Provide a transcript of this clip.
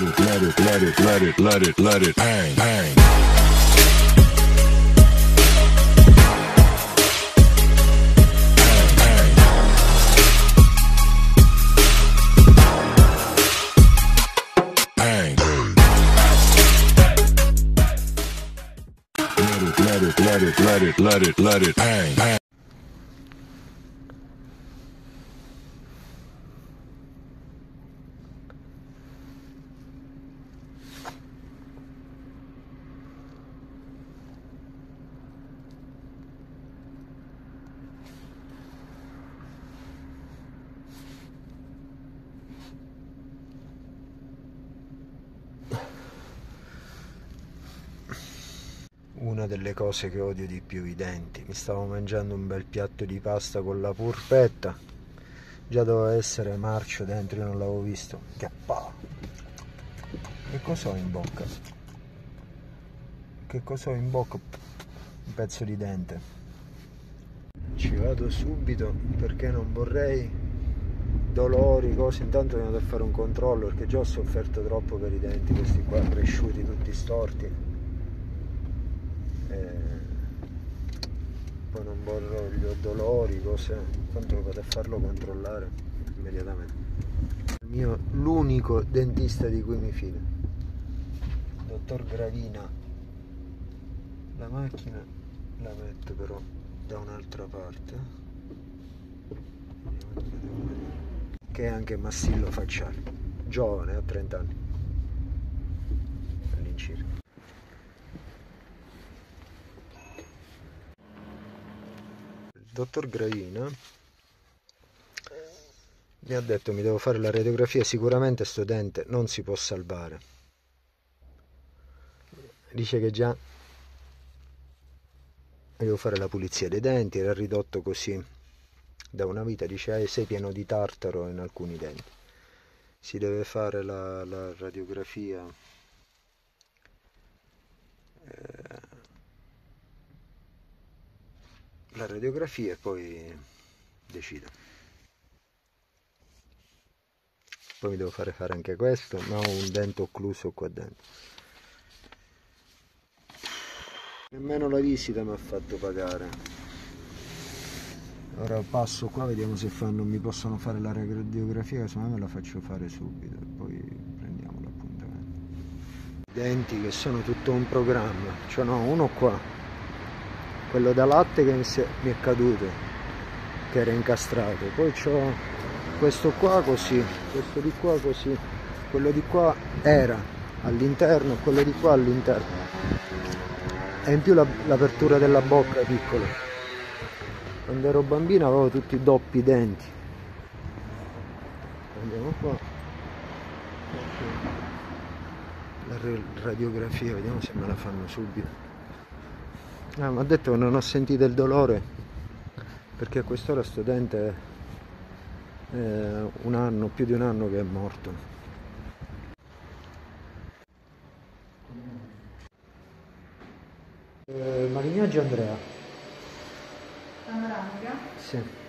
Let it, let it, let it, let it, let it, let it bang, bang. Let it, let it, let it, let it, let it bang, bang. Una delle cose che odio di più i denti. Mi stavo mangiando un bel piatto di pasta con la purpetta. Già doveva essere marcio dentro, io non l'avevo visto. Che pa! Che cos'ho in bocca? Che cos'ho in bocca? Un pezzo di dente. Ci vado subito perché non vorrei dolori, cose. Intanto andare a fare un controllo perché già ho sofferto troppo per i denti, questi qua cresciuti, tutti storti. Eh, poi non voglio dolori, cose. Tanto vado a farlo controllare immediatamente. Il mio, l'unico dentista di cui mi fido. Dottor Gravina. La macchina la metto però da un'altra parte. Che è anche massillo facciale. Giovane, ha 30 anni. All'incirca. Dottor Gravina mi ha detto mi devo fare la radiografia sicuramente sto dente non si può salvare. Dice che già devo fare la pulizia dei denti era ridotto così da una vita dice ah, sei pieno di tartaro in alcuni denti. Si deve fare la, la radiografia eh, la radiografia e poi decido. Poi mi devo fare fare anche questo, ma ho un dente occluso qua dentro. Nemmeno la visita mi ha fatto pagare. Ora passo qua, vediamo se fanno, mi possono fare la radiografia, secondo me me la faccio fare subito e poi prendiamo l'appuntamento. I denti che sono tutto un programma, cioè no, uno qua, quello da latte che mi, si- mi è caduto che era incastrato. Poi c'ho questo qua così questo di qua così quello di qua era all'interno quello di qua all'interno. E in più la- l'apertura della bocca è piccola. Quando ero bambino avevo tutti i doppi denti. Andiamo qua. La re- radiografia vediamo se me la fanno subito Ah, mi ha detto che non ho sentito il dolore perché a quest'ora sto dente è un anno, più di un anno che è morto. Eh, Marignaggi Andrea. Panoramica? Sì.